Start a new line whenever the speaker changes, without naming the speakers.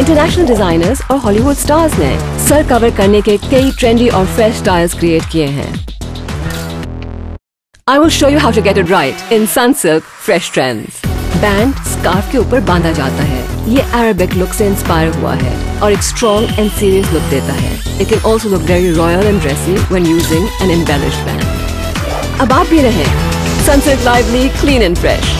International designers और Hollywood stars ने सर कवर करने के कई ट्रेंडी और फ्रेश स्टाइल्स क्रिएट किए हैं। I will show you how to get it right in Sunsilk fresh trends band scarf के ऊपर बांधा जाता है। ये अरेबिक लुक से इंस्पायर हुआ है और एक स्ट्रॉन्ग एंड सीरियस लुक देता है। It can also look very royal and dressy when using an embellished band अब आप भी रहें। Sunsilk lively clean and fresh